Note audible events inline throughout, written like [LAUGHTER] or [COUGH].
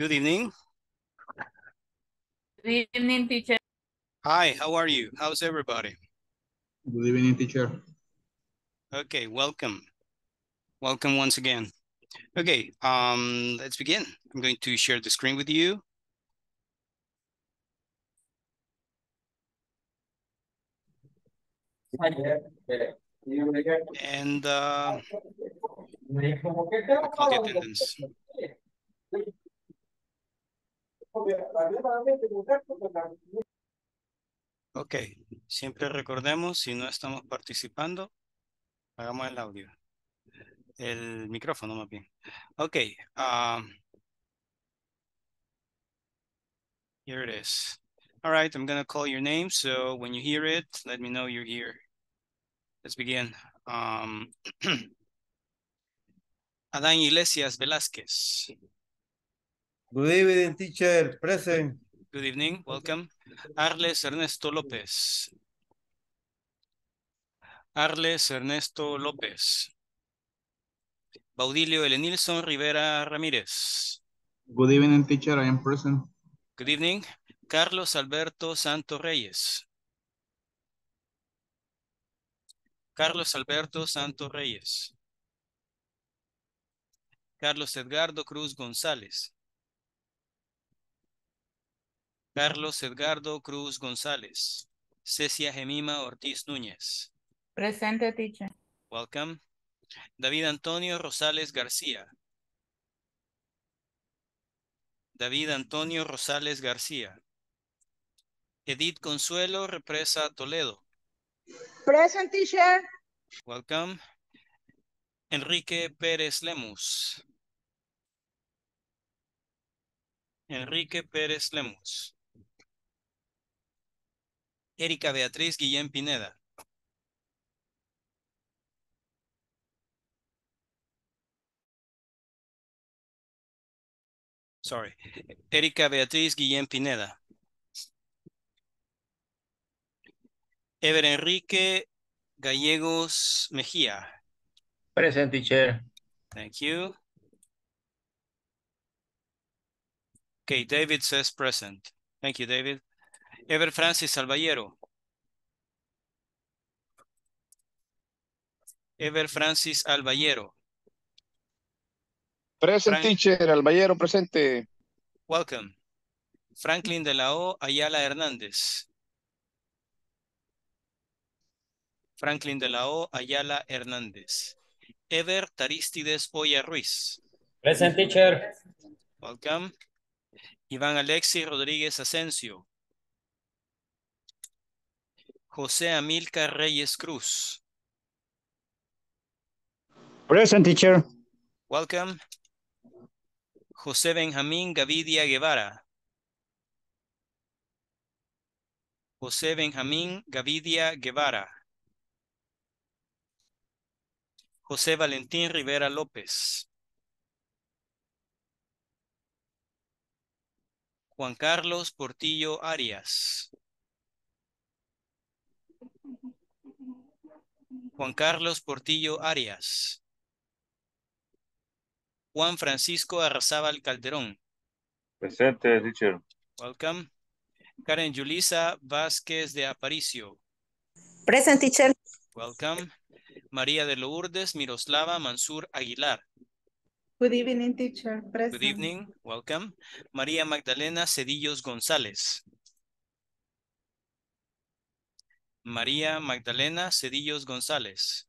Good evening. Good evening, teacher. Hi, how are you? How's everybody? Good evening, teacher. Okay, welcome. Welcome once again. Okay, um, let's begin. I'm going to share the screen with you. And uh, call the attendance. Ok, siempre recordemos, si no estamos participando, hagamos el audio. El micrófono más bien. Ok, um, here it is. All right, I'm gonna call your name, so when you hear it, let me know you're here. Let's begin. Um, [CLEARS THROAT] Adán Iglesias Velázquez. Good evening, teacher. Present. Good evening, welcome. Arles Ernesto López. Arles Ernesto López. Baudilio Elenilson Rivera Ramírez. Good evening, teacher. I am present. Good evening. Carlos Alberto Santos Reyes. Carlos Alberto Santos Reyes. Carlos Edgardo Cruz González. Carlos Edgardo Cruz González. Cecia Gemima Ortiz Núñez. Presente, teacher. Welcome. David Antonio Rosales García. David Antonio Rosales García. Edith Consuelo Represa Toledo. Present teacher. Welcome. Enrique Pérez Lemus. Enrique Pérez Lemus. Erika Beatriz Guillén Pineda. Sorry. Erika Beatriz Guillén Pineda. Ever Enrique Gallegos Mejía. Present, teacher. Thank you. Okay, David says present. Thank you, David. Ever Francis Alballero. Ever Francis Alballero. Present Frank- teacher, Albayero presente. Welcome. Franklin de la O Ayala Hernández. Franklin de la O Ayala Hernández. Ever Taristides Oya Ruiz. Present teacher. Welcome. Iván Alexis Rodríguez Asensio. José Amilcar Reyes Cruz. Present teacher. Welcome. José Benjamín Gavidia Guevara. José Benjamín Gavidia Guevara. José Valentín Rivera López. Juan Carlos Portillo Arias. Juan Carlos Portillo Arias. Juan Francisco Arrazábal Calderón. Presente teacher. Welcome. Karen Yulisa Vázquez de Aparicio. Present teacher. Welcome. María de Lourdes Miroslava Mansur Aguilar. Good evening, teacher. Present. Good evening. Welcome. María Magdalena Cedillos González. María Magdalena Cedillos González.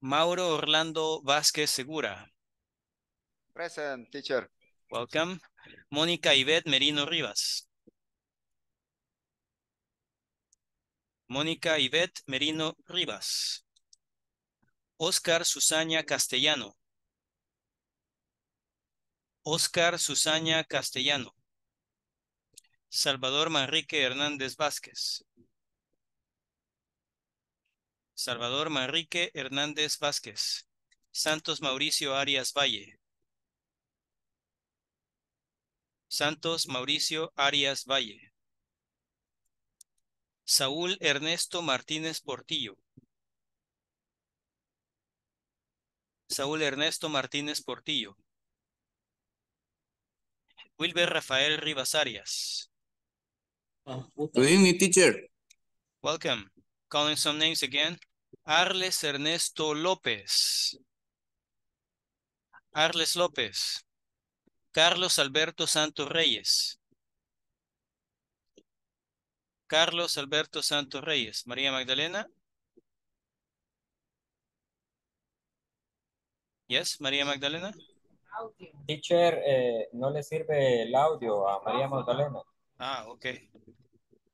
Mauro Orlando Vázquez Segura. Present teacher. Welcome. Mónica Ivette Merino Rivas. Mónica Ivette Merino Rivas. Oscar Susaña Castellano. Oscar Susaña Castellano. Salvador Manrique Hernández Vázquez. Salvador Manrique Hernández Vázquez. Santos Mauricio Arias Valle. Santos Mauricio Arias Valle. Saúl Ernesto Martínez Portillo. Saúl Ernesto Martínez Portillo. Wilber Rafael Rivas Arias. Good evening, teacher. Welcome. Calling some names again. Arles Ernesto López. Arles López. Carlos Alberto Santos Reyes. Carlos Alberto Santos Reyes. María Magdalena. Yes, María Magdalena. Teacher, eh, no le sirve el audio a María Magdalena. Ah, ok.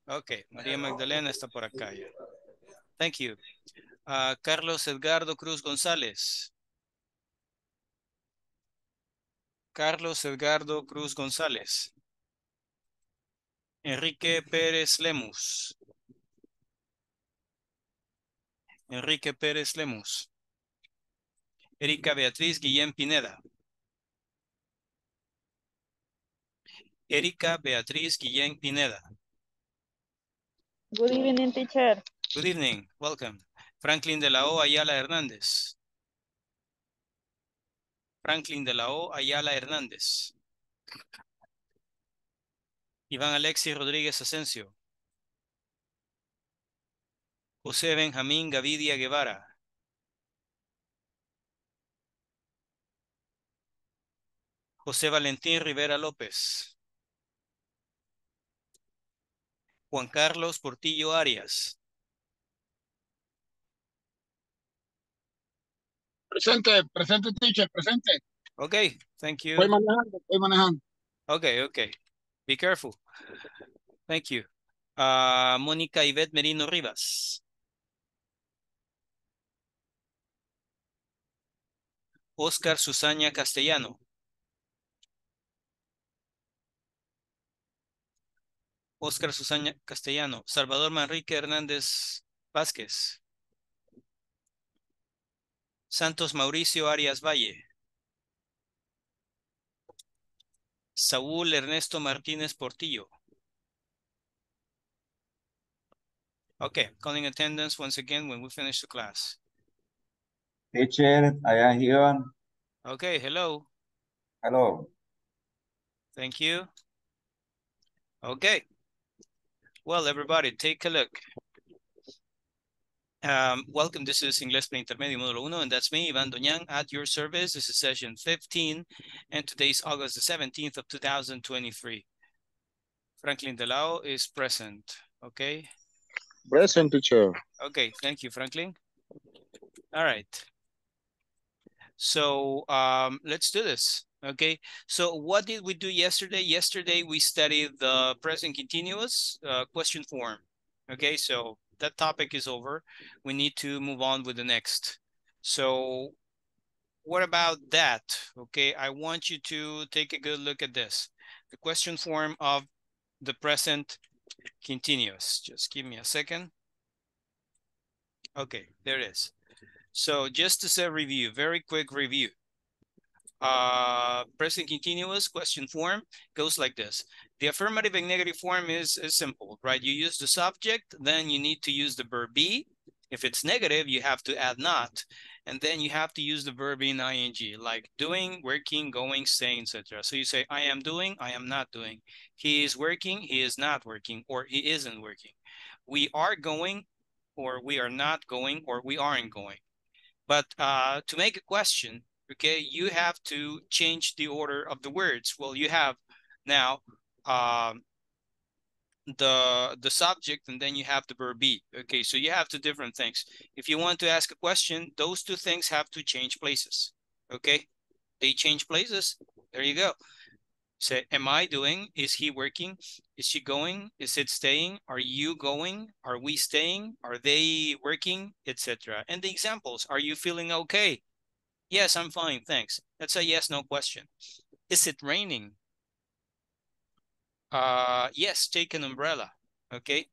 Ok, María Magdalena está por acá ya. Thank you. Ah, Carlos Edgardo Cruz González. Carlos Edgardo Cruz González. Enrique Pérez Lemus. Enrique Pérez Lemus. Erika Beatriz Guillén Pineda. Erika Beatriz Guillén Pineda. Good evening, teacher. Good evening. Welcome. Franklin de la O Ayala Hernández. Franklin de la O Ayala Hernández. Iván Alexis Rodríguez Asensio. José Benjamín Gavidia Guevara. José Valentín Rivera López. Juan Carlos Portillo Arias. Presente, presente, teacher, presente. Okay, thank you. Voy manejando, voy manejando. Okay, okay. Be careful. Thank you. Uh, Mónica Ivette Merino Rivas. Oscar Susana Castellano. Oscar Susana Castellano. Salvador Manrique Hernández Vázquez. Santos Mauricio Arias Valle. Saúl Ernesto Martínez Portillo. Okay, calling attendance once again when we finish the class. Teacher, I am here. Okay, hello. Hello. Thank you. Okay. Well, everybody, take a look. Um, welcome, this is Inglés Pre Intermedio Módulo 1, and that's me, Ivan Doñán, at your service. This is session 15, and today is August the 17th of 2023. Franklin de la O is present, okay? Present, teacher. Okay, thank you, Franklin. All right. So um, let's do this. Okay, so what did we do yesterday? Yesterday we studied the present continuous uh, question form. Okay, so that topic is over. We need to move on with the next. So what about that? Okay, I want you to take a good look at this. The question form of the present continuous. Just give me a second. Okay, there it is. So just as a review, very quick review. Uh, present continuous question form goes like this. The affirmative and negative form is, is simple, right? You use the subject, then you need to use the verb be. If it's negative, you have to add not. And then you have to use the verb in ing, like doing, working, going, staying, etc. So you say, I am doing, I am not doing. He is working, he is not working, or he isn't working. We are going, or we are not going, or we aren't going. But uh, to make a question, okay, you have to change the order of the words. Well, you have now um, the the subject and then you have the verb be. Okay, so you have two different things. If you want to ask a question, those two things have to change places. Okay, they change places. There you go. Say, am I doing? Is he working? Is she going? Is it staying? Are you going? Are we staying? Are they working? Etc. And the examples, are you feeling okay? Yes, I'm fine, thanks. That's a yes, no question. Is it raining? Uh, yes, take an umbrella, okay?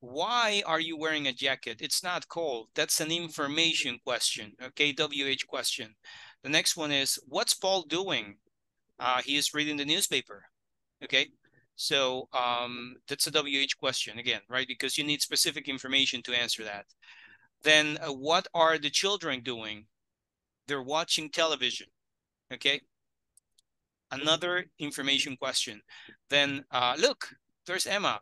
Why are you wearing a jacket? It's not cold. That's an information question, okay? WH question. The next one is, what's Paul doing? Uh, he is reading the newspaper, okay? So um, that's a WH question again, right? Because you need specific information to answer that. Then uh, what are the children doing? They're watching television. Okay. Another information question. Then uh, look, there's Emma.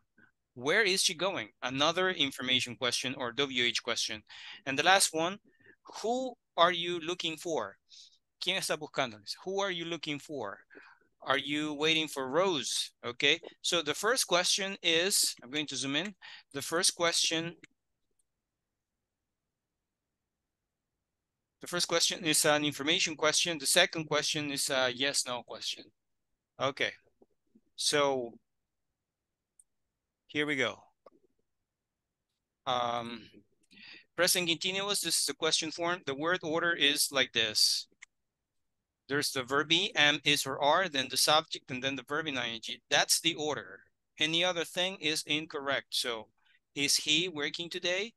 Where is she going? Another information question or WH question. And the last one, who are you looking for? ¿Quién está buscándoles? Who are you looking for? Are you waiting for Rose? Okay, so the first question is, I'm going to zoom in. The first question, the first question is an information question. The second question is a yes, no question. Okay, so here we go. Um, present continuous, this is the question form. The word order is like this. There's the verb be, am, is, or are, then the subject, and then the verb in ing. That's the order. Any other thing is incorrect. So is he working today?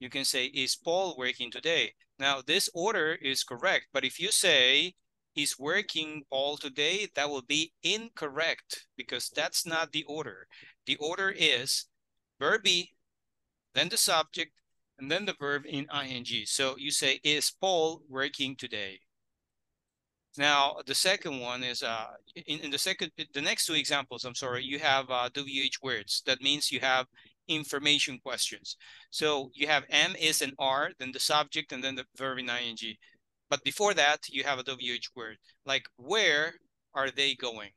You can say, is Paul working today? Now, this order is correct, but if you say, is working Paul today, that will be incorrect because that's not the order. The order is verb be, then the subject, and then the verb in ing. So you say, is Paul working today? Now, the second one is, uh, in, in the second, the next two examples, I'm sorry, you have uh, WH words. That means you have information questions. So you have am, is, and are, then the subject, and then the verb in ing. But before that, you have a WH word, like where are they going?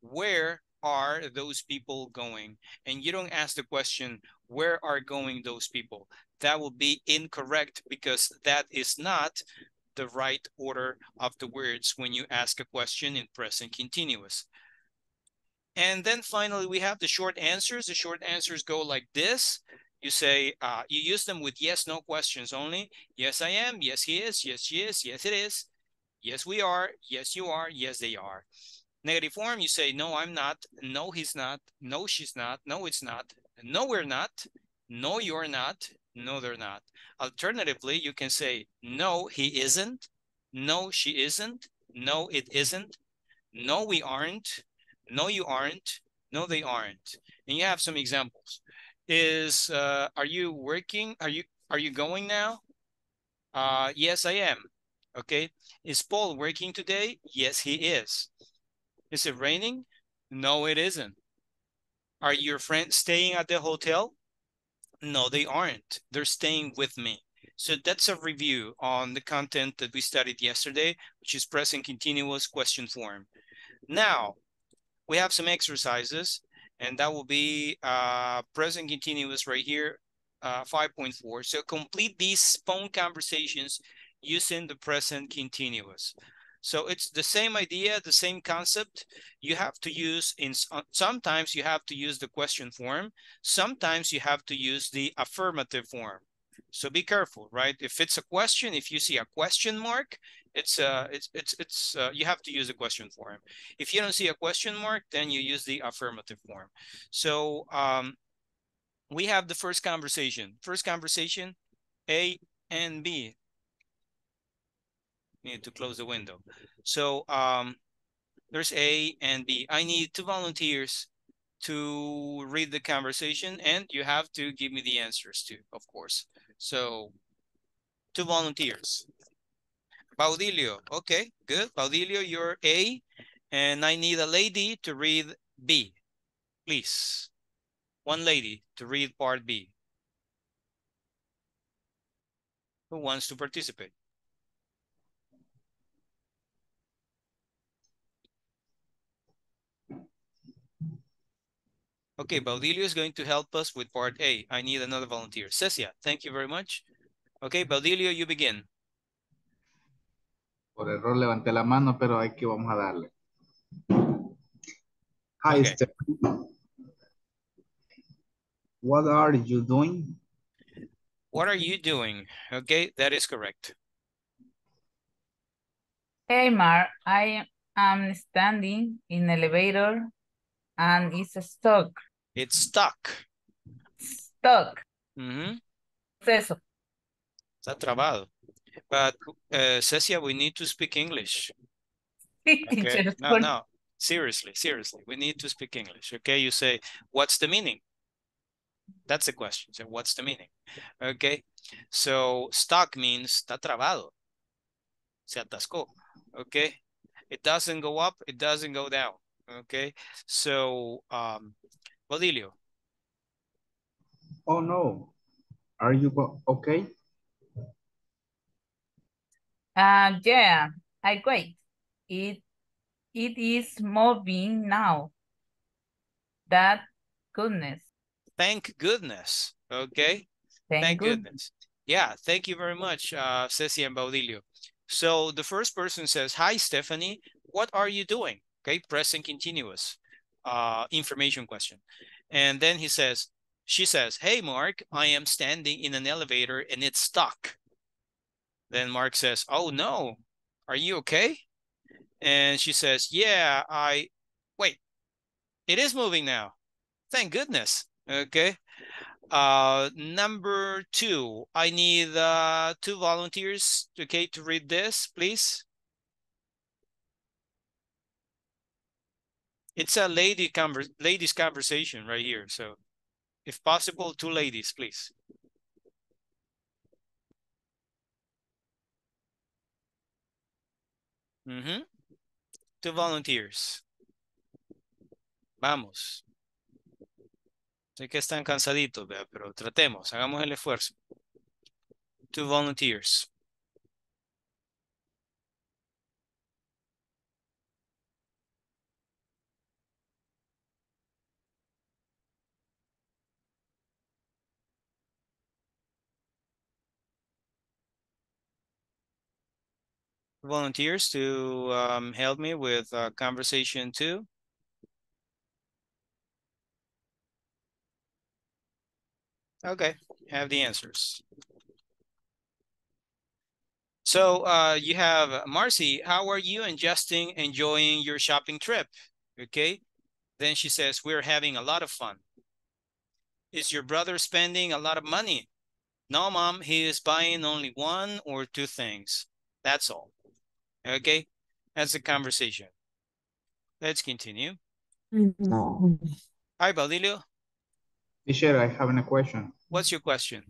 Where are those people going? And you don't ask the question, where are going those people? That will be incorrect because that is not the right order of the words when you ask a question in present continuous. And then finally, we have the short answers. The short answers go like this. You say, uh, you use them with yes, no questions only. Yes, I am. Yes, he is. Yes, she is. Yes, it is. Yes, we are. Yes, you are. Yes, they are. Negative form, you say, no, I'm not. No, he's not. No, she's not. No, it's not. No, we're not. No, you're not. No, they're not. Alternatively, you can say, no, he isn't. No, she isn't. No, it isn't. No, we aren't. No, you aren't. No, they aren't. And you have some examples. Is, uh, are you working? Are you, are you going now? Uh, yes, I am. Okay. Is Paul working today? Yes, he is. Is it raining? No, it isn't. Are your friends staying at the hotel? No, they aren't. They're staying with me. So that's a review on the content that we studied yesterday, which is present continuous question form. Now, we have some exercises, and that will be uh, present continuous right here, uh, 5.4. So complete these phone conversations using the present continuous. So it's the same idea, the same concept. You have to use in sometimes you have to use the question form. Sometimes you have to use the affirmative form. So be careful, right? If it's a question, if you see a question mark, it's uh it's it's it's uh, you have to use a question form. If you don't see a question mark, then you use the affirmative form. So um we have the first conversation. First conversation, A and B need to close the window. So um, there's A and B. I need two volunteers to read the conversation and you have to give me the answers too, of course. So two volunteers. Baudilio, okay, good. Baudilio, you're A and I need a lady to read B, please. One lady to read part B. Who wants to participate? Okay, Baudilio is going to help us with part A. I need another volunteer. Cecia, thank you very much. Okay, Baudilio, you begin. Por error levanté la mano, pero aquí vamos a darle. Hi, Okay. Stephanie. What are you doing? What are you doing? Okay, that is correct. Hey, Mar, I am standing in elevator and it's stuck. It's stuck. Stuck. Mhm. Es eso. Está trabado. But, uh, Cecia, we need to speak English. [LAUGHS] Okay? No, no. Seriously, seriously. We need to speak English. Okay, you say, what's the meaning? That's the question. So what's the meaning? Okay, so stuck means está trabado. Se atascó. Okay. It doesn't go up. It doesn't go down. Okay. So, um, Baudilio. Oh no. Are you okay? Uh, yeah, I wait. It, it is moving now. That goodness. Thank goodness. Okay. Thank, Thank goodness. goodness. Yeah, thank you very much, uh, Ceci and Baudilio. So the first person says, hi, Stephanie, what are you doing? Okay, present continuous uh, information question. And then he says, she says, hey, Mark, I am standing in an elevator and it's stuck. Then Mark says, oh no, are you okay? And she says, yeah, I, wait, it is moving now. Thank goodness. Okay. Uh, number two, I need uh, two volunteers, okay, to read this, please. It's a lady conver ladies conversation right here. So if possible, two ladies, please. Mm-hmm. Two volunteers. Vamos. Sé que están cansaditos, pero tratemos, hagamos el esfuerzo. Two volunteers. Volunteers to um, help me with uh, conversation two. Okay, have the answers. So uh, you have Marcy, how are you and Justin enjoying your shopping trip? Okay, then she says, we're having a lot of fun. Is your brother spending a lot of money? No, mom, he is buying only one or two things. That's all. Okay, that's the conversation. Let's continue. No. Hi, Baudilio. Teacher, I have a question. What's your question?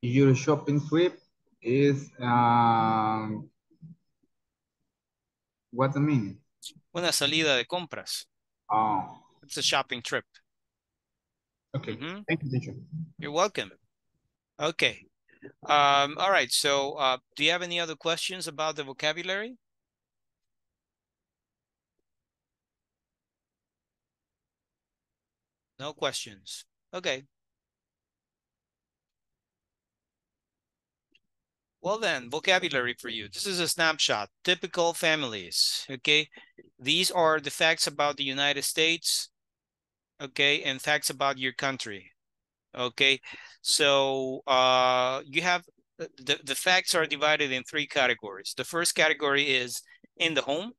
Your shopping trip is, um, what's the meaning? Una salida de compras. Oh, It's a shopping trip. okay. Mhm. Thank you, teacher. You're welcome. Okay. Um, all right. So, uh, do you have any other questions about the vocabulary? No questions. Okay. Well then, vocabulary for you. This is a snapshot. Typical families. Okay. These are the facts about the United States. Okay. And facts about your country. Okay. So uh, you have the, the facts are divided in three categories. The first category is in the home.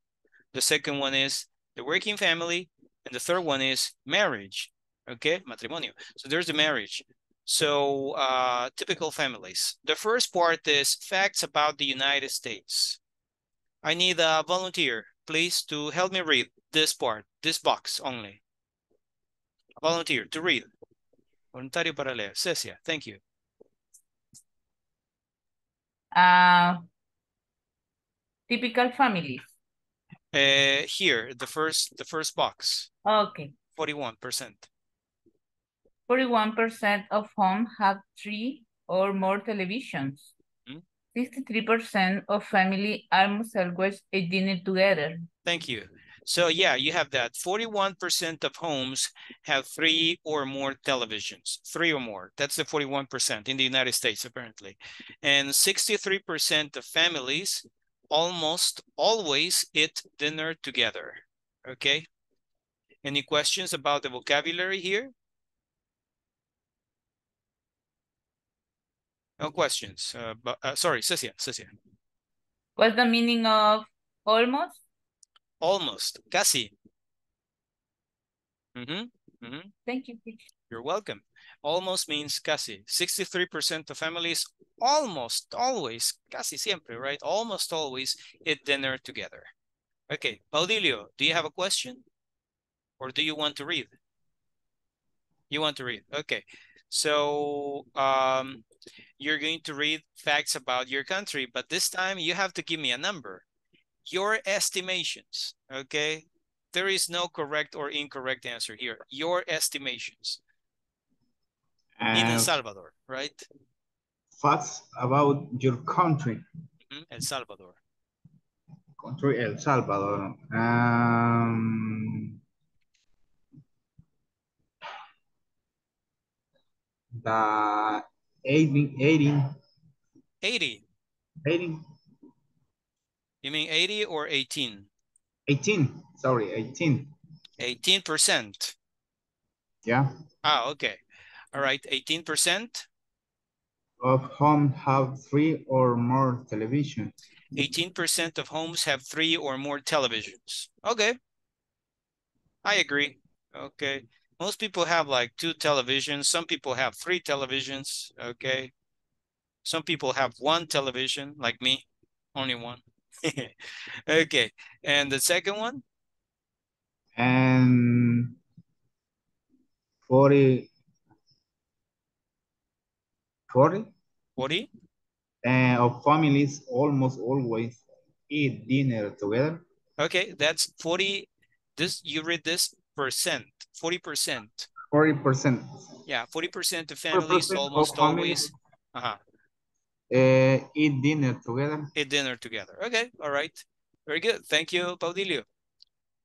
The second one is the working family. And the third one is marriage. Okay, matrimonio. So there's the marriage. So uh, typical families. The first part is facts about the United States. I need a volunteer, please, to help me read this part, this box only. Volunteer to read. Voluntario para leer. Cecia, thank you. Uh, typical families. Uh, here, the first, the first box, Okay. 41%. 41% of homes have three or more televisions. Hmm. 63% of family almost always eat dinner together. Thank you. So yeah, you have that. 41% of homes have three or more televisions, three or more. That's the 41% in the United States, apparently. And 63% of families almost always eat dinner together. Okay. Any questions about the vocabulary here? No questions. Uh, but, uh, sorry, Cecia, Cecia. What's the meaning of almost? Almost, casi. Mm-hmm, mm-hmm. Thank you. You're welcome. Almost means casi. 63% of families almost always, casi siempre, right? Almost always eat dinner together. Okay, Baudilio, do you have a question? Or do you want to read? You want to read, okay. So, um, you're going to read facts about your country, but this time you have to give me a number. Your estimations, okay? There is no correct or incorrect answer here. Your estimations in El Uh, Salvador, right? facts about your country. Mhm, El Salvador. Country El Salvador. Um, the 18, 18, 80. 18, You mean 80 or 18? 18, sorry, 18. 18%. Yeah. Ah, okay. All right, 18%. Of homes have three or more television. 18% of homes have three or more televisions. Okay. I agree. Okay. Most people have like two televisions. Some people have three televisions. Okay. Some people have one television, like me, only one. [LAUGHS] okay. And the second one? And 40, 40 40? uh, of families almost always eat dinner together. Okay, that's 40. This you read this percent, 40%. 40% Yeah, 40% of families 40% of almost always uh-huh, uh, eat dinner together. eat dinner together. Okay, all right. Very good. Thank you, Baudilio.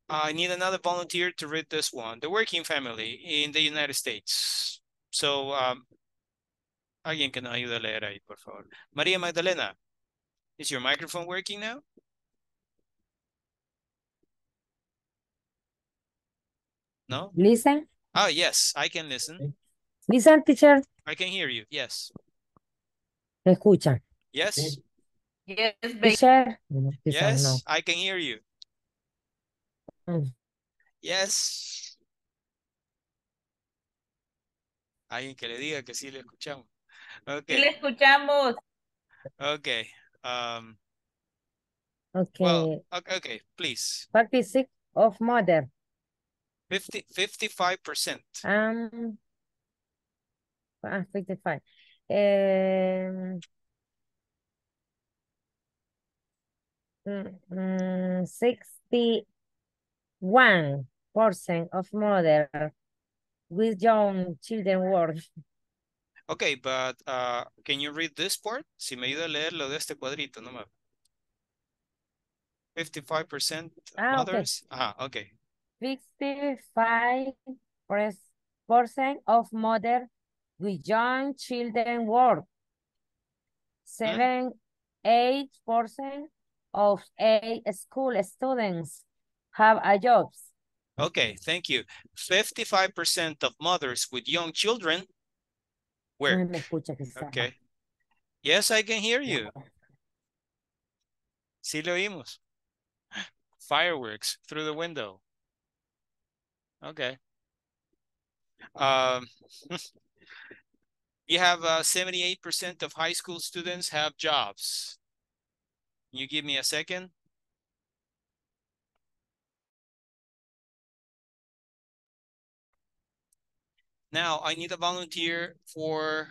I need another volunteer to read this one. The working family in the United States. So, um, alguien que nos ayude a leer ahí, por favor. María Magdalena, is your microphone working now? No? Listen, Oh, yes, I can listen. listen, teacher. I can hear you. Yes. ¿Me escuchan? Yes. Yes, baby. Teacher. No, Yes, no. I can hear you. Mm. Yes. Alguien que le diga que sí le escuchamos. Sí Okay. le escuchamos. Okay. Um, Okay. well, okay, okay, please. 46 of mother. 50, 55%. Um, ah, 55. Um, mm, mm, 61% of mother with young children work. Okay, but uh, can you read this part? Si me ayuda a leer lo de este cuadrito, no me. 55% Ah, okay. mothers? Ah, okay. 65 percent of mother with young children work. Seven, eight percent of a school students have a job. Okay, thank you. 55% of mothers with young children work. me escucha quizá. Okay. Yes, I can hear you. Sí lo oímos. Fireworks through the window. Okay. Um, [LAUGHS] you have uh, 78% of high school students have jobs. Can You give me a second. Now I need a volunteer for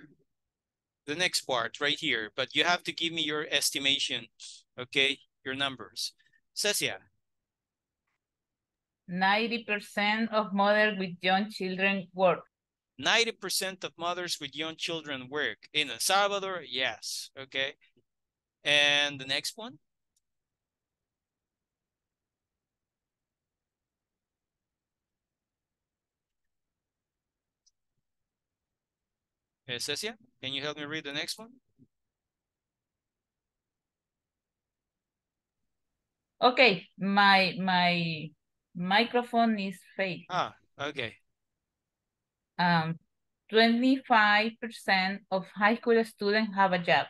the next part right here, but you have to give me your estimations, okay? Your numbers. Cecia, 90% of mothers with young children work. 90% of mothers with young children work. In El Salvador, yes, okay? And the next one? Uh, Cecia, can you help me read the next one? Okay, my my microphone is fake. Ah, okay. Um, 25% of high school students have a job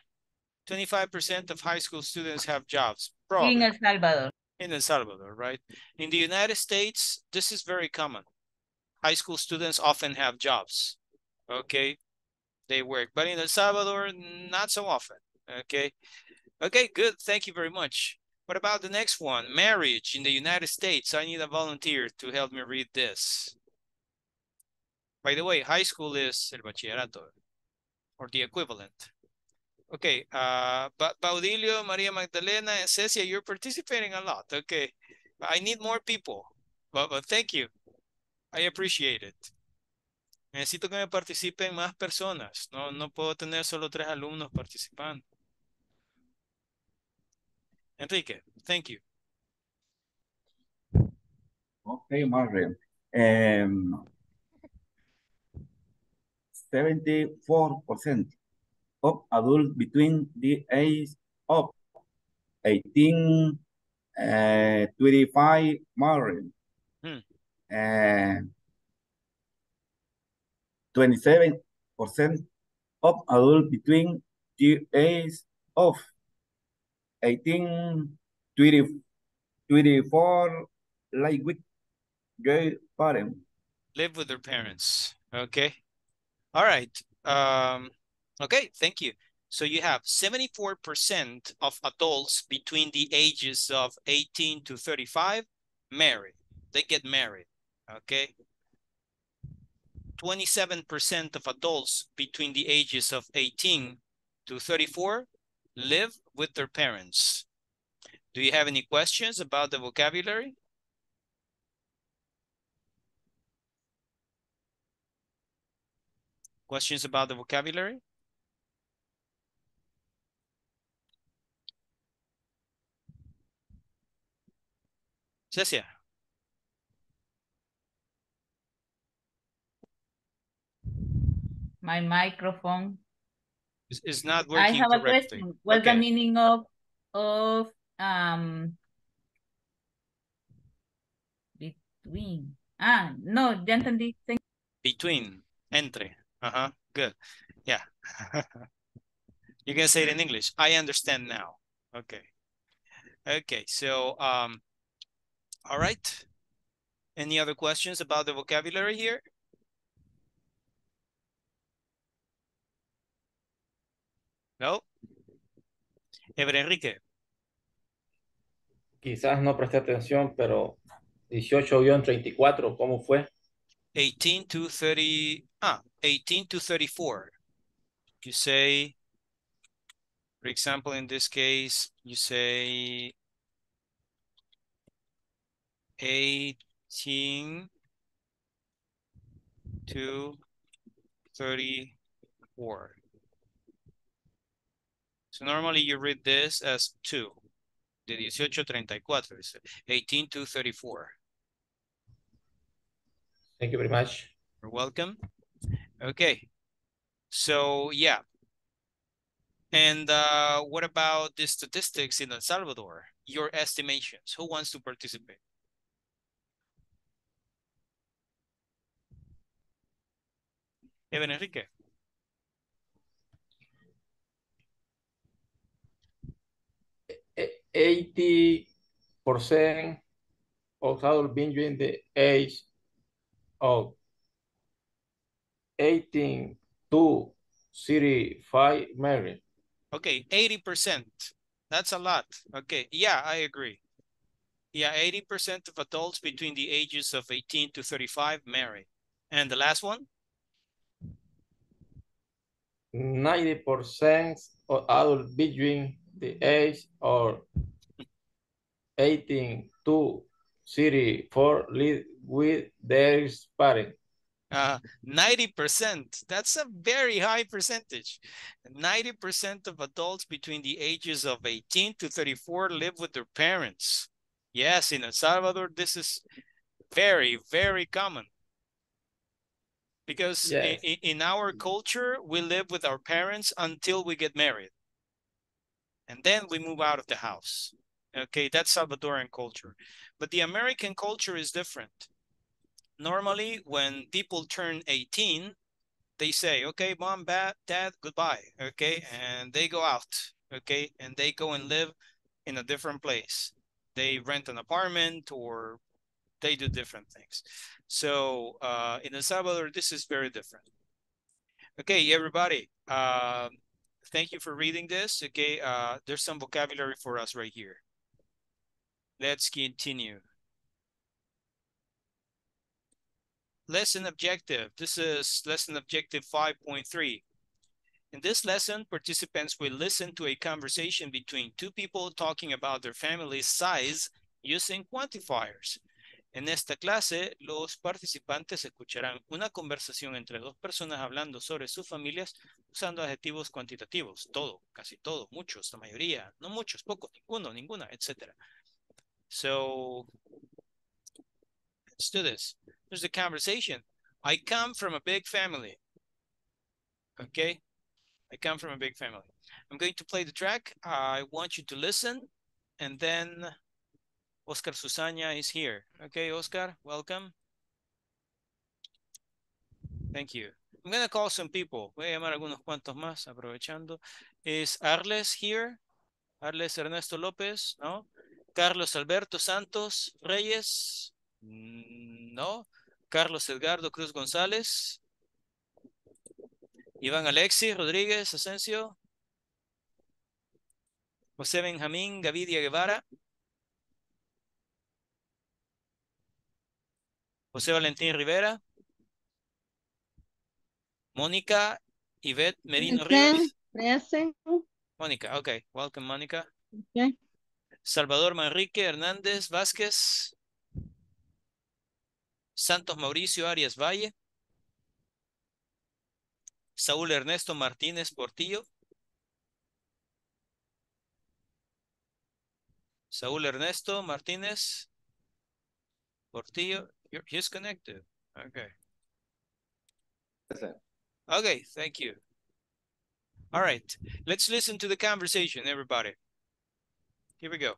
25% of high school students have jobs. in El Salvador. in El Salvador, right? In the United States, this is very common. High school students often have jobs, okay? They work, but in El Salvador, not so often, okay? Okay, good, thank you very much. What about the next one? Marriage in the United States. I need a volunteer to help me read this. By the way, high school is el bachillerato. or the equivalent. Okay, uh, but Baudilio, Maria Magdalena, and Cecia, you're participating a lot. Okay, I need more people, but, but thank you. I appreciate it. Necesito que me participen más personas. No, no puedo tener solo tres alumnos participando. Enrique, thank you. Okay, Marvin. Um, 74% of adults between the age of 18 uh, 25 married. Hmm. And 27% of adults between the age of 18 20, 24 like with gay parent. Live with their parents. Okay. All right. Um, okay, thank you. So you have 74% of adults between the ages of 18 to 35 married. They get married. Okay. 27% of adults between the ages of 18 to 34 live with their parents. Do you have any questions about the vocabulary? Questions about the vocabulary? Cecia. My microphone. Is, is not I working have a question. What's the meaning of of um between? Ah, no, ya entendí. Between, entre. Uh-huh, good. Yeah. [LAUGHS] You can say it in English. I understand now. Okay. Okay, so, um, all right. Any other questions about the vocabulary here? No? Ever Enrique, Quizás no presté atención, pero 18-34, ¿cómo fue? 18 to 30, ah, 18 to 34. You say, for example, in this case, you say 18 to 34. So normally you read this as 2. De 18 a 34. 18 to 34. Thank you very much. You're welcome. Okay. So yeah. And uh, what about the statistics in El Salvador? Your estimations. Who wants to participate? Ever Enrique. Eighty percent of adults between the age of eighteen to thirty-five married. Okay, 80%. That's a lot. Okay, yeah, I agree. Yeah, 80% of adults between the ages of 18 to 35 marry. And the last one? Ninety percent of adults between the age of eighteen to thirty-four live with their parents. Uh, 90%. That's a very high percentage. 90% of adults between the ages of 18 to 34 live with their parents. Yes, in El Salvador, this is very, very common. Because Yes. in, in our culture, we live with our parents until we get married. And then we move out of the house. Okay, that's Salvadoran culture. But the American culture is different normally when people turn 18 they say okay mom dad dad goodbye okay and they go out okay and they go and live in a different place they rent an apartment or they do different things so uh in el salvador this is very different okay everybody um thank you for reading this okay uh there's some vocabulary for us right here let's continue lesson objective. This is lesson objective 5.3. In this lesson, participants will listen to a conversation between two people talking about their family's size using quantifiers. En esta clase, los participantes escucharán una conversación entre dos personas hablando sobre sus familias usando adjetivos cuantitativos. Todo, casi todo, muchos, la mayoría, no muchos, pocos, ninguno, ninguna, etc. So, let's do this. There's the conversation. I come from a big family. Okay? I come from a big family. I'm going to play the track. I want you to listen and then Oscar Susana is here. Okay, Oscar, welcome. Thank you. I'm going to call some people. Voy a llamar algunos cuantos más, aprovechando. Is Arles here? Arles Ernesto López, ¿no? Carlos Alberto Santos Reyes, mm, no. Carlos Edgardo Cruz González. Iván Alexis Rodríguez Asensio. José Benjamín Gavidia Guevara. José Valentín Rivera. Mónica Yvette Merino Ríos. Present. Mónica, okay. Welcome, Mónica. Okay. Salvador Manrique Hernández Vázquez. Santos Mauricio Arias Valle. Saúl Ernesto Martínez Portillo. Saúl Ernesto Martínez Portillo. You're, he's connected. Okay. Okay, thank you. All right, let's listen to the conversation, everybody. Here we go.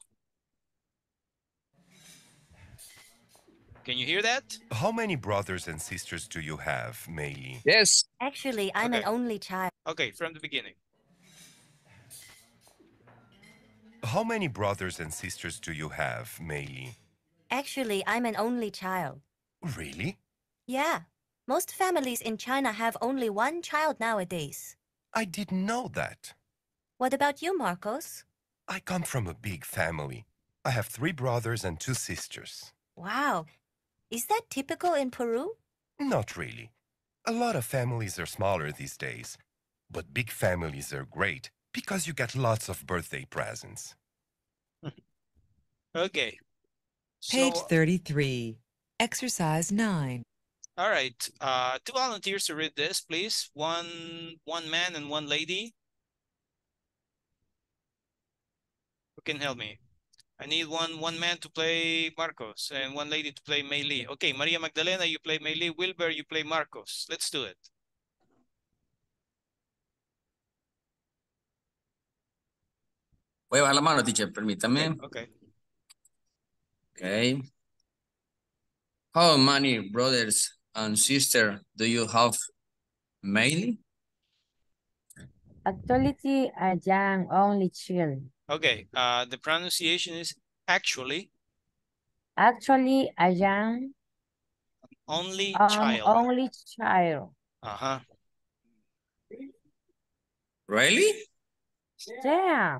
Can you hear that? How many brothers and sisters do you have, Meili? Yes. Actually, I'm an only child. Okay, from the beginning. How many brothers and sisters do you have, Meili? Actually, I'm an only child. Really? Yeah. Most families in China have only one child nowadays. I didn't know that. What about you, Marcos? I come from a big family. I have three brothers and two sisters. Wow. Is that typical in Peru? Not really. A lot of families are smaller these days. But big families are great because you get lots of birthday presents. [LAUGHS] Okay. Page So, 33, exercise 9. all right. Uh, two volunteers to read this, please. One, one man and one lady. Who can help me? I need one, one man to play Marcos and one lady to play Meili. Okay, Maria Magdalena, you play Meili. Wilbur, you play Marcos. Let's do it. Voy a bajar la mano, teacher, permítame. Okay. Okay. How many brothers and sisters do you have, Meili? Actually, I am only child. Okay. Uh, the pronunciation is actually Actually, I am only um, child. only child. Uh-huh. Really? Yeah.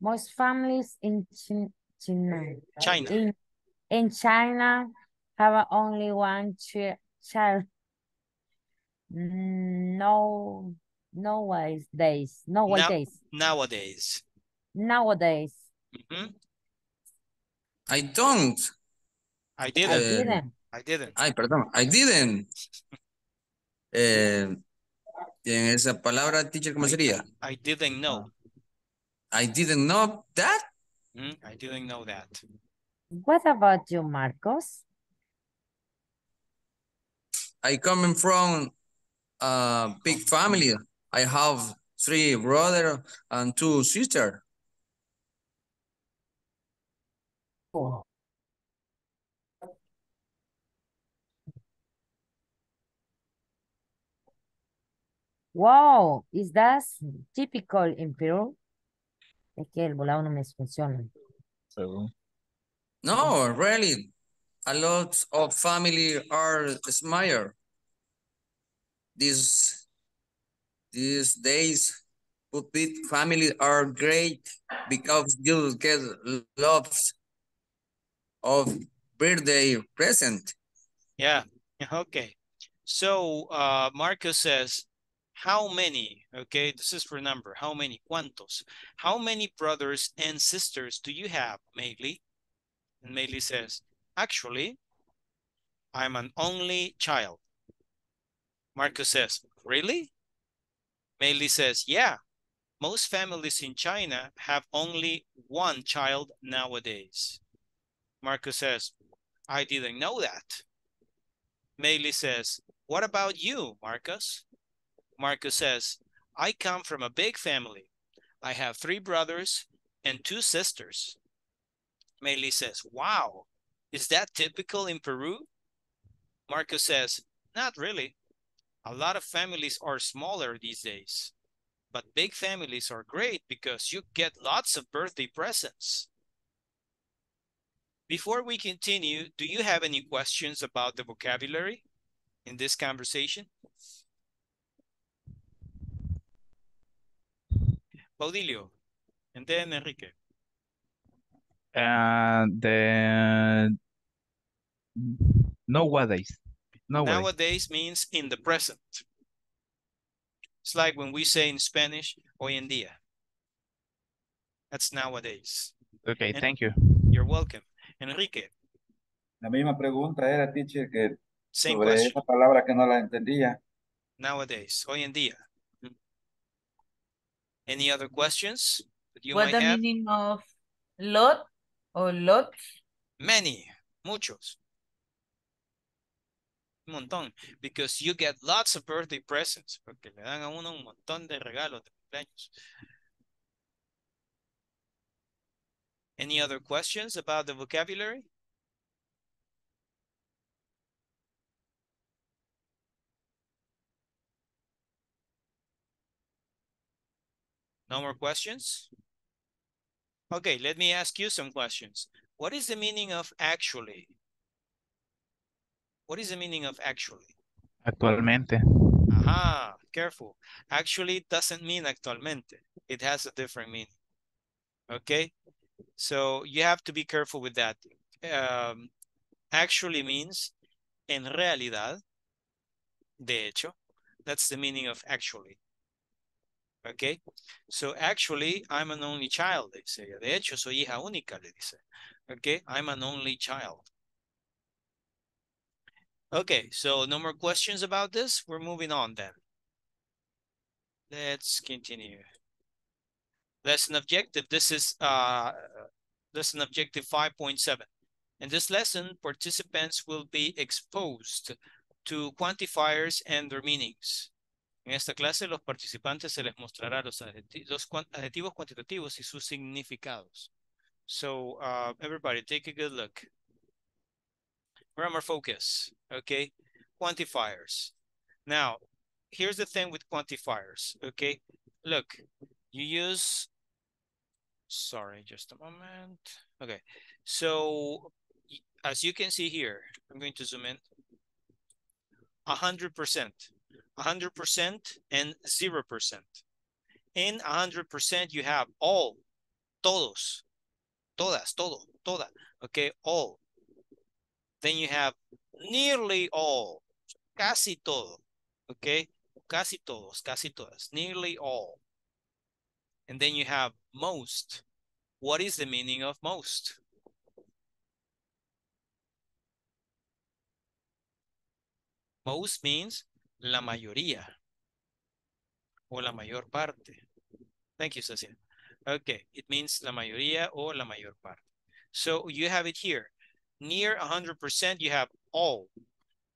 Most families in Chin- China, China. in, in China have only one chi- child. Mm, No, nowadays, nowadays, Nowadays. nowadays. Mhm. I don't. I I didn't. Eh, didn't. I didn't. Ay, perdón, I didn't. [LAUGHS] Eh, en esa palabra, teacher, ¿cómo sería? I didn't know. I didn't know that. Mm, I didn't know that. What about you, Marcos? I coming from a big family. I have three brother and two sister. Wow, is that typical in Peru? Es que el volado no me funciona. No, really. A lot of family are smile. These these days, but big family are great because you get lots of birthday present. Yeah. [LAUGHS] Okay. So uh, Marcus says, how many, okay, this is for number, how many, cuántos, how many brothers and sisters do you have, Maylee? And Maylee says, actually, I'm an only child. Marcus says, really? Maylee says, yeah, most families in China have only one child nowadays. Marcus says, I didn't know that. Maylee says, what about you, Marcus? Marcus says, I come from a big family. I have three brothers and two sisters. Maylee says, wow, is that typical in Peru? Marcus says, not really. A lot of families are smaller these days. But big families are great because you get lots of birthday presents. Before we continue, do you have any questions about the vocabulary in this conversation? Baudilio, and then Enrique. Uh, and then nowadays. Nowadays. Nowadays means in the present. It's like when we say in Spanish, hoy en día. That's nowadays. Okay, And- thank you. You're welcome. Enrique, La misma pregunta era, teacher, que same sobre question. esa palabra que no la entendía. Nowadays, hoy en día. Any other questions that you might the have? meaning of lot or lot? Many, muchos. Montón. Because you get lots of birthday presents. Porque le dan a uno un montón de regalos de cumpleaños. Any other questions about the vocabulary? No more questions? Okay, let me ask you some questions. What is the meaning of actually? What is the meaning of actually? Actualmente. Aha, careful. Actually doesn't mean actualmente. It has a different meaning. Okay? So you have to be careful with that. Um, actually means en realidad, de hecho. That's the meaning of actually. Okay? So actually, I'm an only child, they say. De hecho, soy hija única, le dice. Okay? I'm an only child. Okay, so no more questions about this. We're moving on then. Let's continue. Lesson objective. This is uh, lesson objective 5.7. In this lesson, participants will be exposed to quantifiers and their meanings. En esta clase, los participantes se les mostrará los, adjeti- los adjetivos cuantitativos y sus significados. So, uh, everybody, take a good look. Grammar focus, okay? Quantifiers. Now, here's the thing with quantifiers, okay? Look, you use, sorry, just a moment. Okay, so as you can see here, I'm going to zoom in. A hundred percent, a hundred percent and zero percent. In a hundred percent, you have all, todos, todas, todo, toda, okay, all. Then you have nearly all, casi todo, okay? Casi todos, casi todas, nearly all. And then you have most. What is the meaning of most? Most means la mayoría o la mayor parte. Thank you, Cecilia. Okay, it means la mayoría o la mayor parte. So you have it here. Near 100%, you have all.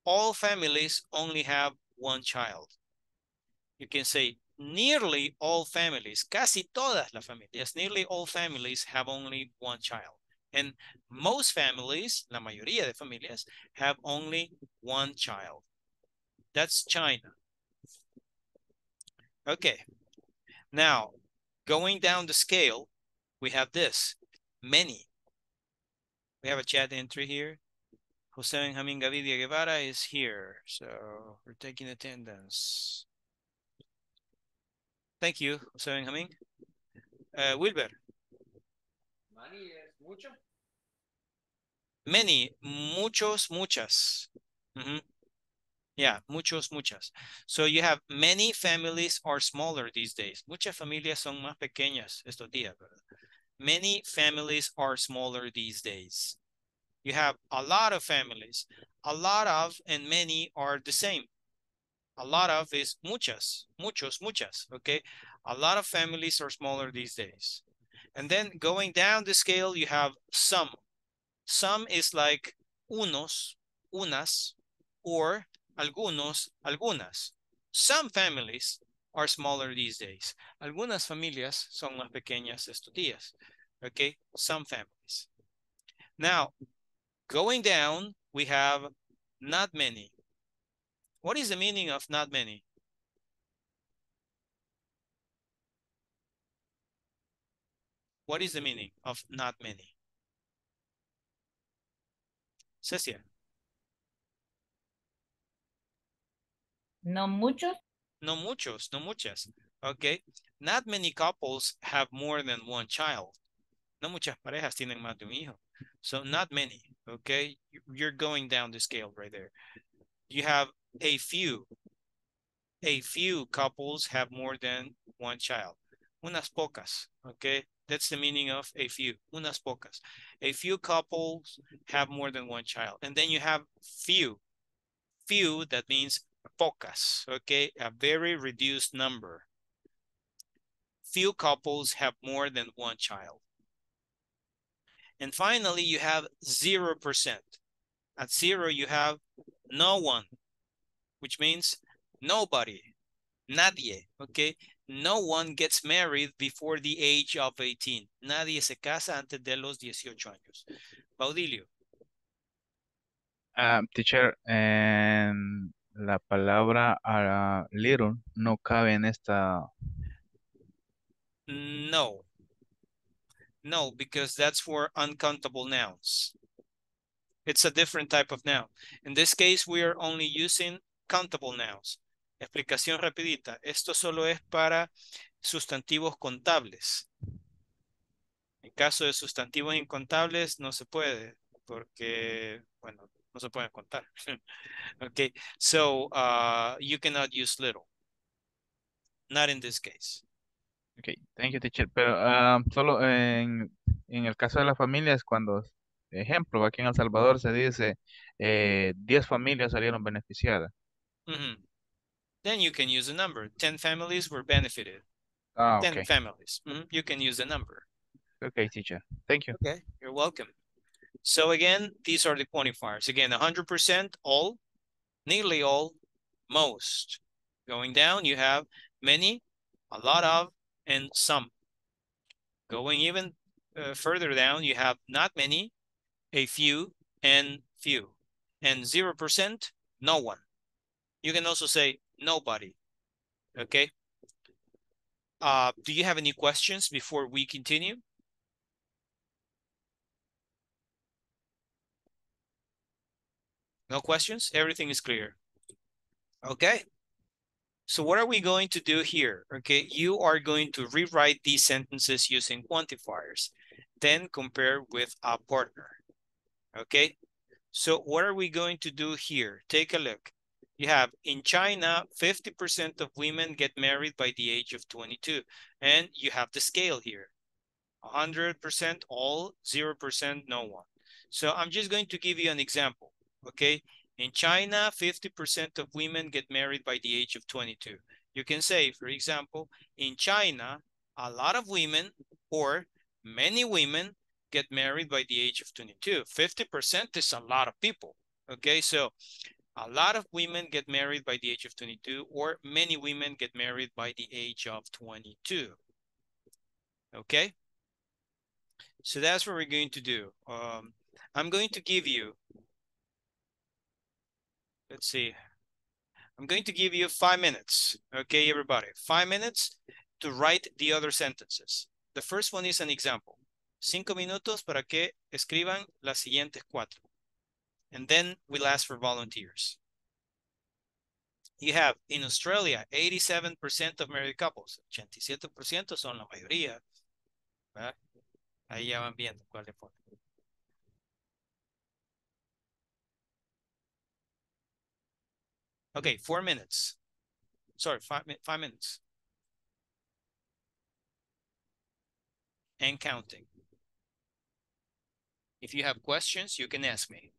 All families only have one child. You can say nearly all families, casi todas las familias, nearly all families have only one child. And most families, la mayoría de familias, have only one child. That's China. Okay. Now, going down the scale, we have this, many. We have a chat entry here. Jose Benjamin Gavidia Guevara is here, so we're taking attendance. Thank you, Jose Benjamin. Uh, Wilber, many, muchos, muchas. Mhm. Yeah, muchos, muchas. So you have many families are smaller these days. Muchas familias son más pequeñas estos días. Many families are smaller these days. You have a lot of families. A lot of and many are the same. A lot of is muchas, muchos, muchas, okay? A lot of families are smaller these days. And then going down the scale, you have some. Some is like unos, unas, or algunos, algunas. Some families are smaller these days. Algunas familias son más pequeñas estos días. Okay, some families. Now, going down, we have not many. What is the meaning of not many? What is the meaning of not many? Cecia. No muchos. No muchos, no muchas. Okay. Not many couples have more than one child. No muchas parejas tienen más de un hijo. So not many. Okay. You're going down the scale right there. You have a few. A few couples have more than one child. Unas pocas. Okay. That's the meaning of a few. Unas pocas. A few couples have more than one child. And then you have few. Few, that means pocas, okay? A very reduced number. Few couples have more than one child. And finally, you have 0%. At zero, you have no one, which means nobody, nadie, okay? No one gets married before the age of 18. Nadie se casa antes de los 18 años. Baudilio. Ah, teacher, en la palabra ah, little no cabe en esta. No. No, because that's for uncountable nouns. It's a different type of noun. In this case, we are only using countable nouns. Explicación rapidita. Esto solo es para sustantivos contables. En caso de sustantivos incontables, no se puede, porque, bueno, no se pueden contar. [LAUGHS] okay, so uh, you cannot use little. Not in this case. Okay, thank you, teacher. Pero ah, solo en, en el caso de las familias, cuando, ejemplo, aquí en El Salvador se dice eh, 10 familias salieron beneficiadas. Mm -hmm. Then you can use a number. 10 families were benefited. Ah, 10 okay. families. Mhm, You can use a number. Okay, teacher. Thank you. Okay, you're welcome. So again, these are the quantifiers. Again, 100% all, nearly all, most. Going down, you have many, a lot of, and some. Going even uh, further down, you have not many, a few, and few. And 0%, no one. You can also say nobody. Okay. Uh, do you have any questions before we continue? No questions? Everything is clear. Okay. So what are we going to do here? Okay, you are going to rewrite these sentences using quantifiers, then compare with a partner. Okay, so what are we going to do here? Take a look. You have in China, 50% of women get married by the age of 22. And you have the scale here. 100% all, 0% no one. So I'm just going to give you an example, okay? In China, 50% of women get married by the age of 22. You can say, for example, in China, a lot of women or many women get married by the age of 22. 50% is a lot of people, okay? So a lot of women get married by the age of 22 or many women get married by the age of 22. Okay? So that's what we're going to do. Um, I'm going to give you, let's see. I'm going to give you five minutes. Okay, everybody, five minutes to write the other sentences. The first one is an example. Cinco minutos para que escriban las siguientes cuatro. And then we'll ask for volunteers. You have in Australia 87% of married couples. 87% son la mayoría. ¿verdad? Ahí ya van viendo cuál le ponen. Okay, four minutes. Sorry, five, five minutes. And counting. If you have questions, you can ask me.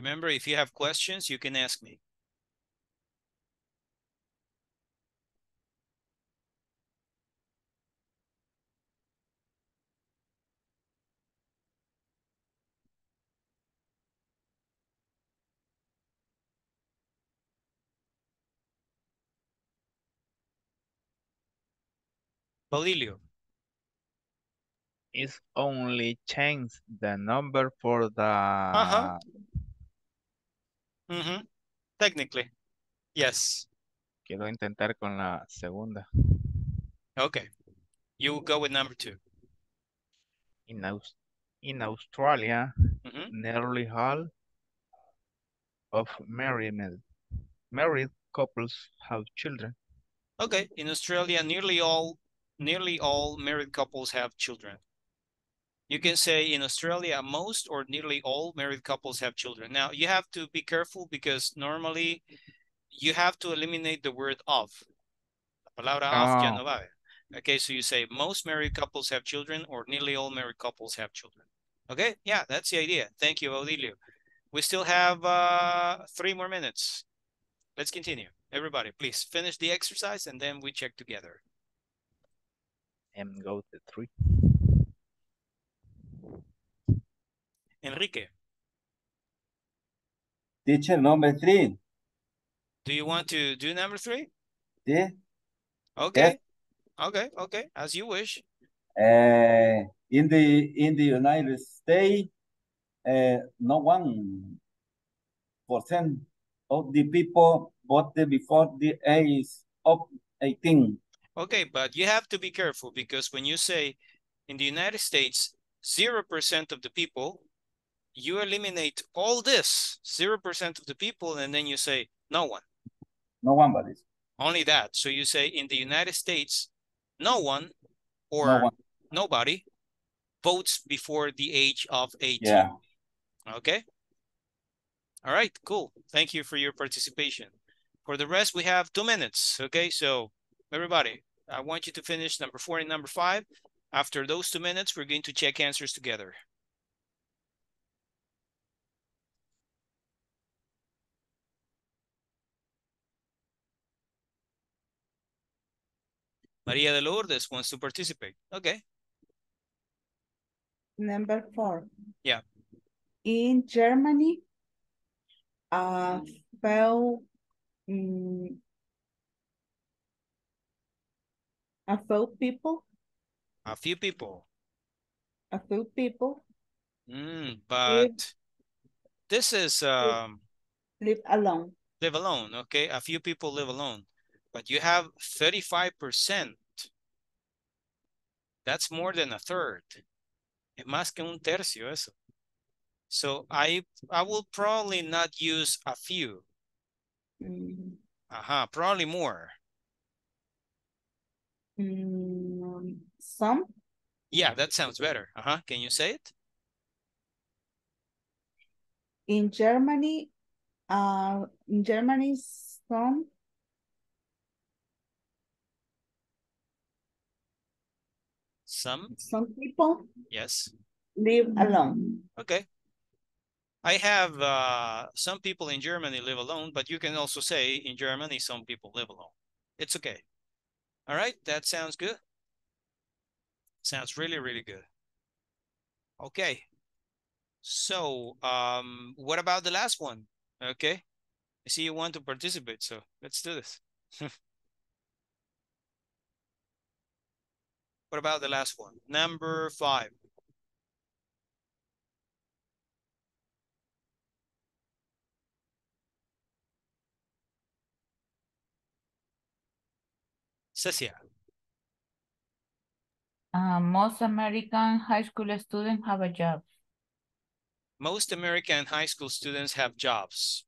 Remember, if you have questions, you can ask me. Baudilio. Is only change the number for the uh-huh. Uh-huh. Mhm. Technically, yes. Quiero intentar con la segunda. Okay. You go with number two. In, Aus- in Australia, Mhm. nearly all of married married couples have children. Okay, in Australia, nearly all nearly all married couples have children. You can say in Australia, most or nearly all married couples have children. Now, you have to be careful because normally you have to eliminate the word of. La palabra of ya Ah. no va. Okay, so you say most married couples have children or nearly all married couples have children. Okay, yeah, that's the idea. Thank you, Baudilio. We still have uh, three more minutes. Let's continue. Everybody, please finish the exercise and then we check together. And go to three. Enrique, Teacher number three. do you want to do number three? Yeah. Okay. Okay, okay, as you wish. Uh, in the in the United States, uh, no one percent of the people voted before the age of 18. Okay, but you have to be careful because when you say in the United States, 0% of the people, you eliminate all this 0% of the people, and then you say no one, No one but this. only that. So you say in the United States, no one or No one. nobody votes before the age of 18. Yeah. Okay. All right, cool. Thank you for your participation. For the rest, we have two minutes. Okay, so everybody, I want you to finish number four and number five. After those two minutes, we're going to check answers together. Maria de Lourdes wants to participate. Okay, Number four. yeah. In Germany, uh, fell, mm, a few people, A few people. a few people Mm, but this is um live alone. live alone, okay? A few people live alone, but you have 35%. That's more than a third. Es más que un tercio eso. So I I will probably not use a few. Mm, Uh-huh, probably more. mm, some, Yeah, that sounds better. Uh-huh. Can you say it? in Germany, uh, in Germany, some, Some, some people yes. live alone. Okay. I have uh, some people in Germany live alone, but you can also say in Germany, some people live alone. It's okay. All right, that sounds good. Sounds really, really good. Okay. So, um, what about the last one? Okay. I see you want to participate, so let's do this. [LAUGHS] what about the last one? Number five. Cecia. Uh, most American high school students have a job. Most American high school students have jobs.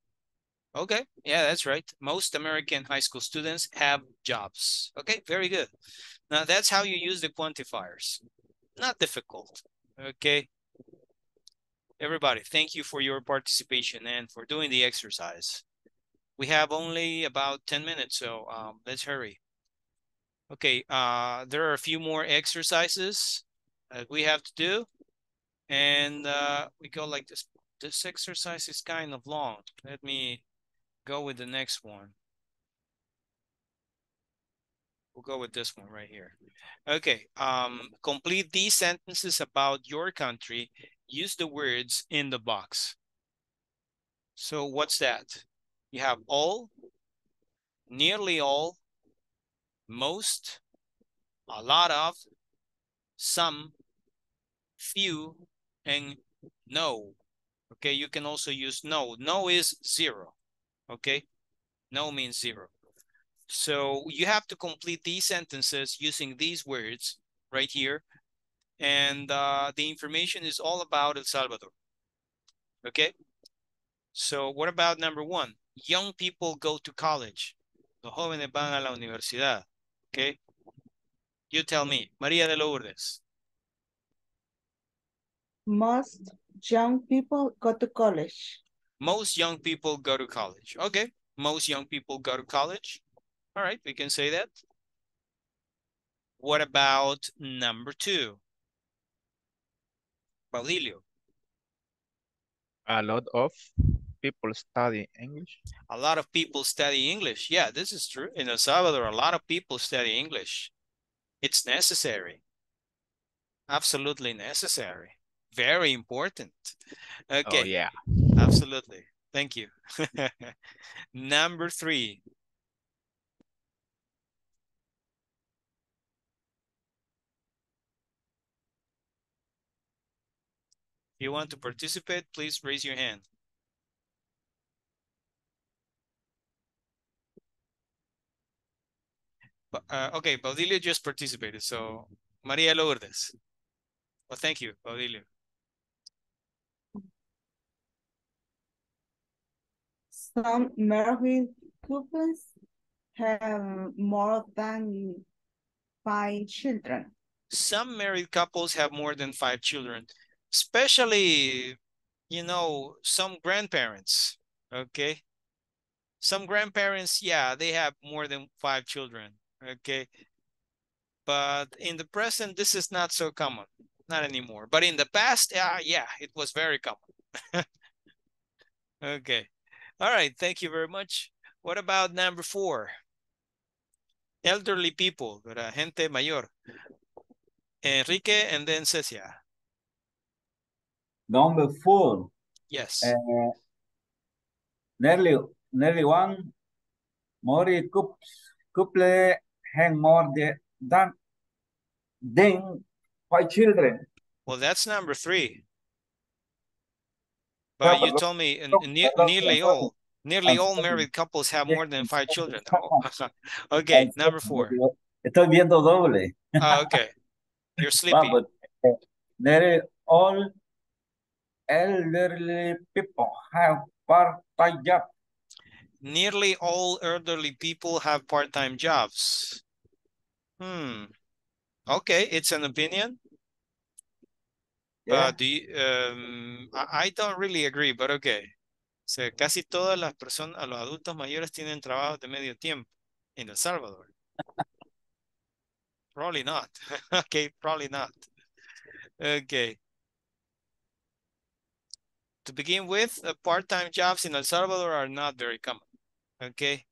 Okay, yeah, that's right. Most American high school students have jobs. Okay, very good. Now that's how you use the quantifiers. Not difficult. Okay. Everybody, thank you for your participation and for doing the exercise. We have only about 10 minutes, so um, let's hurry. Okay, uh, there are a few more exercises that we have to do. And uh, we go like this. This exercise is kind of long. Let me go with the next one. We'll go with this one right here. Okay, um, complete these sentences about your country. Use the words in the box. So what's that? You have all, nearly all, most, a lot of, some, few, and no. Okay, you can also use no. No is zero. Okay, no means zero. So you have to complete these sentences using these words right here. And uh, the information is all about El Salvador. Okay, so what about number one? Young people go to college. Los jóvenes van a la universidad. Okay, you tell me, María de Lourdes. Most young people go to college. Most young people go to college. Okay, most young people go to college. All right, we can say that. What about number two? Baudilio. A lot of people study English. A lot of people study English. Yeah, this is true. In El Salvador, a lot of people study English. It's necessary. Absolutely necessary. Very important. Oh, okay. Oh, yeah. Absolutely. Thank you. [LAUGHS] Number three. If you want to participate, please raise your hand. Uh, okay, Baudilio just participated, so Maria Lourdes. Well, thank you, Baudilio. Some married couples have more than five children. Some married couples have more than five children, especially, you know, some grandparents, okay? Some grandparents, yeah, they have more than five children, okay? But in the present, this is not so common, not anymore. But in the past, yeah, yeah, it was very common. [LAUGHS] okay. All right, thank you very much. What about number four? Elderly people, ¿verdad? gente mayor. Enrique and then Cecia. Number four. Yes. Uh, nearly, nearly one more couple, have more de, than, than five children. Well, that's number three. But you told me ne nearly all, nearly all married couples have more than five children. [LAUGHS] okay, number four. Estoy viendo doble. Ah, okay. [LAUGHS] You're uh, nearly all elderly people have part-time job. Nearly all elderly people have part-time jobs. Hmm. Okay, it's an opinion. Yeah. Uh, do you, um, I, I don't really agree, but okay. O sea, casi todas las personas, los adultos mayores tienen trabajos de medio tiempo en El Salvador. Probably not. [LAUGHS] okay, probably not. Okay. To begin with, uh, part-time jobs in El Salvador are not very common. Okay.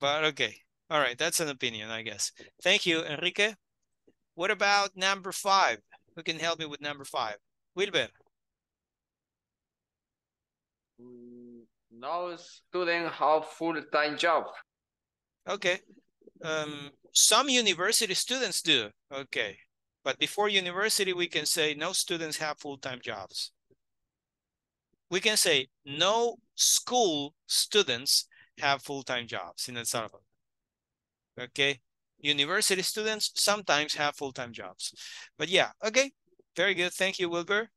But okay. All right. That's an opinion, I guess. Thank you, Enrique. What about number five? Who can help me with number five? Wilber. No student have full-time job. Okay. Um, some university students do. Okay. But before university, we can say no students have full-time jobs. We can say no school students have full-time jobs in El Salvador. Okay. University students sometimes have full-time jobs. But yeah, okay. Very good. Thank you, Wilbur.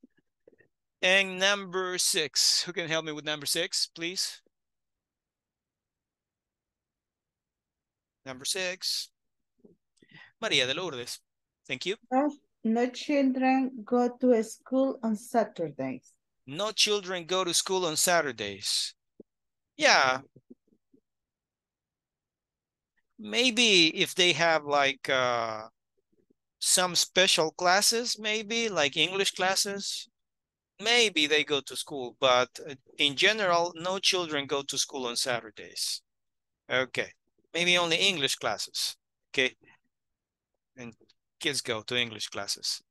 And number six, who can help me with number six, please? Number six, Maria de Lourdes. Thank you. No, no children go to school on Saturdays. No children go to school on Saturdays. Yeah. Maybe if they have like uh, some special classes, maybe like English classes, maybe they go to school, but uh, in general, no children go to school on Saturdays. Okay, maybe only English classes. Okay, and kids go to English classes.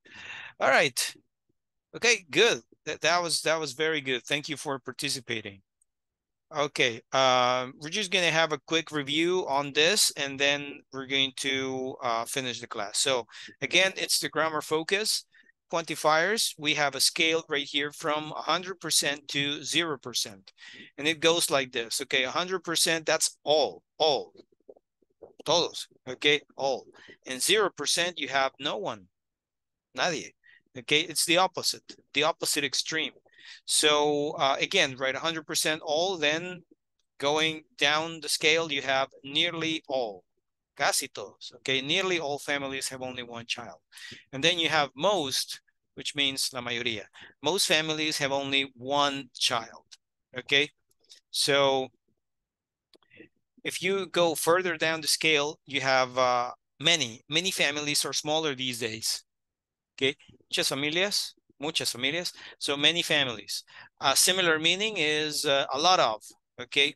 All right. Okay, good. That that was that was very good. Thank you for participating. Okay, um, we're just gonna have a quick review on this and then we're going to uh, finish the class. So again, it's the grammar focus quantifiers, we have a scale right here from 100% to 0%. And it goes like this, okay? 100%, that's all, all, todos, okay? All. And 0%, you have no one, nadie, okay? It's the opposite, the opposite extreme. So uh, again, right, 100% all, then going down the scale, you have nearly all, casi todos, okay? Nearly all families have only one child. And then you have most, which means la mayoría. Most families have only one child, okay? So if you go further down the scale, you have uh, many, many families are smaller these days, okay? Muchas familias, muchas familias, so many families. A similar meaning is uh, a lot of, okay?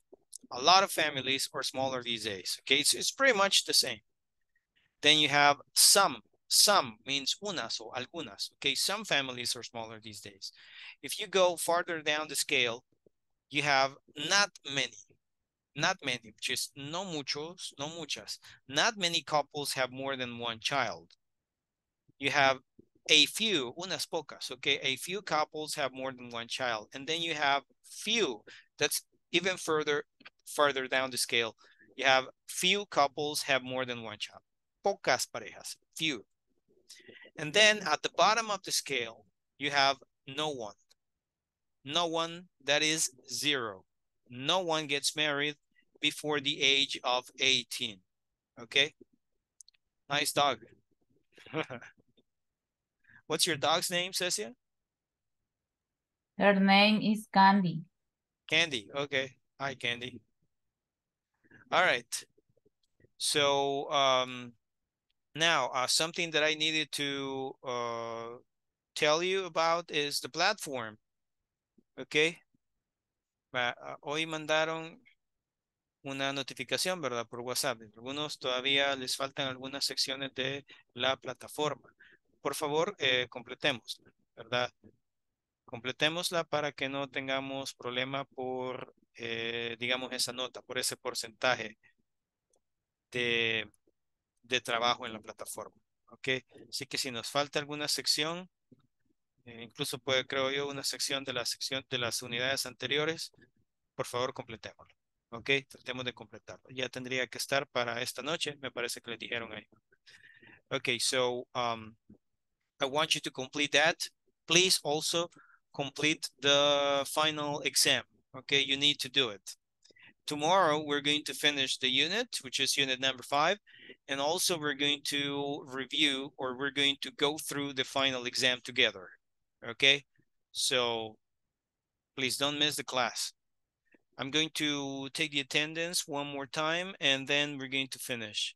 A lot of families are smaller these days, okay? It's, it's pretty much the same. Then you have some, some means unas or algunas. Okay, some families are smaller these days. If you go farther down the scale, you have not many, not many, which is no muchos, no muchas. Not many couples have more than one child. You have a few, unas pocas, okay? A few couples have more than one child. And then you have few, that's even further, further down the scale. You have few couples have more than one child. Pocas parejas, few. And then at the bottom of the scale, you have no one. No one, that is zero. No one gets married before the age of 18. Okay? Nice dog. [LAUGHS] What's your dog's name, Cecilia? Her name is Candy. Candy. Okay. Hi, Candy. All right. So, um, now, uh, something that I needed to uh, tell you about is the platform. Okay. Uh, hoy mandaron una notificación, ¿verdad? Por WhatsApp. Algunos todavía les faltan algunas secciones de la plataforma. Por favor, eh, completémosla, ¿verdad? Completémosla para que no tengamos problema por, eh, digamos, esa nota, por ese porcentaje de de trabajo en la plataforma. ¿Ok? Así que si nos falta alguna sección, eh, incluso puede, creo yo, una sección de la sección de las unidades anteriores, por favor, completémoslo. ¿Ok? Tratemos de completarlo. Ya tendría que estar para esta noche, me parece que le dijeron ahí. Okay, so um, I want you to complete that. Please also complete the final exam. Okay, you need to do it. Tomorrow, we're going to finish the unit, which is unit number five. And also we're going to review or we're going to go through the final exam together. Okay, so please don't miss the class. I'm going to take the attendance one more time and then we're going to finish.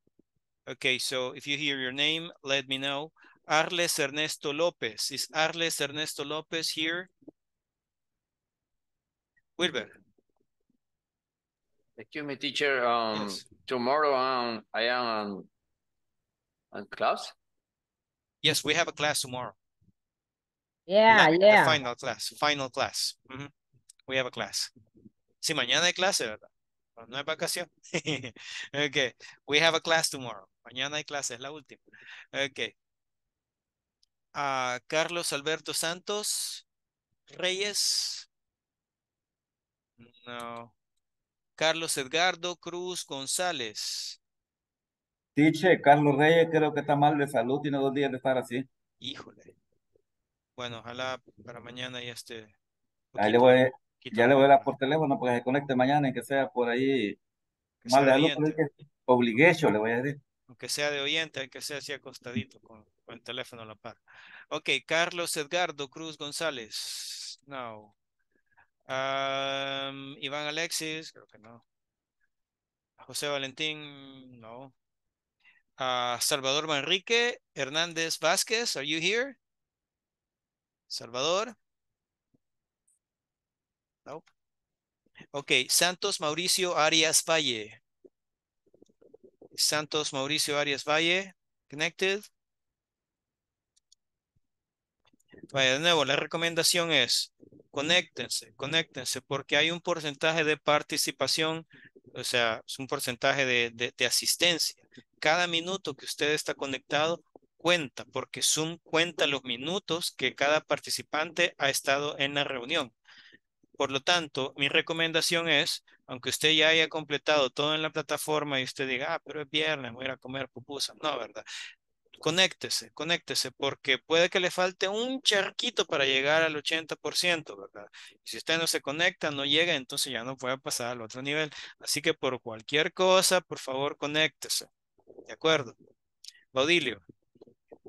Okay, so if you hear your name, let me know. Arles Ernesto Lopez. Is Arles Ernesto Lopez here? Wilber. Excuse me, teacher. Um, Yes. tomorrow um, I am on, on class. Yes, we have a class tomorrow. Yeah, La- yeah. The final class, final class. Ujú. We have a class. Sí, mañana hay clase, ¿verdad? No es vacación. [LAUGHS] okay, we have a class tomorrow. Mañana hay clase, es la última. Okay. Ah, Carlos Alberto Santos Reyes. No. Carlos Edgardo Cruz González. Teacher, Carlos Reyes creo que está mal de salud, tiene dos días de estar así. Híjole. Bueno, ojalá para mañana ya esté. Ahí le voy, ya le voy a dar por teléfono para que se conecte mañana y que sea por ahí Que mal sea de salud, obligation, le voy a decir. aunque sea de oyente, que ser así acostadito con, con el teléfono a la par. Ok, Carlos Edgardo Cruz González. No. Iván Alexis, creo que no. José Valentín, no. Salvador Manrique Hernández Vázquez, are you here? Salvador. No. Ok, Santos Mauricio Arias Valle. Santos Mauricio Arias Valle, connected. Vaya, de nuevo, la recomendación es conéctense, conéctense, porque hay un porcentaje de participación, o sea, es un porcentaje de, de, asistencia. Cada minuto que usted está conectado cuenta, porque Zoom cuenta los minutos que cada participante ha estado en la reunión. Por lo tanto, mi recomendación es, aunque usted ya haya completado todo en la plataforma y usted diga, ah, pero es viernes, voy a ir a comer pupusa. No, ¿verdad? Conéctese, conéctese, porque puede que le falte un charquito para llegar al 80%, ¿verdad? Si usted no se conecta, no llega, entonces ya no puede pasar al otro nivel. Así que por cualquier cosa, por favor, conéctese. ¿De acuerdo? Baudilio.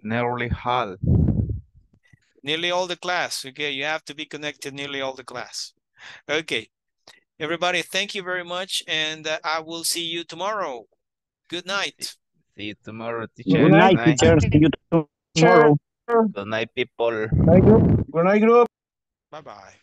Nearly all. Nearly all the class. Okay, you have to be connected nearly all the class. Okay. Everybody, thank you very much, and uh, I will see you tomorrow. Good night. See you tomorrow, teacher. Good night, teacher. See you tomorrow. Good night, people. Good night, group. Bye-bye.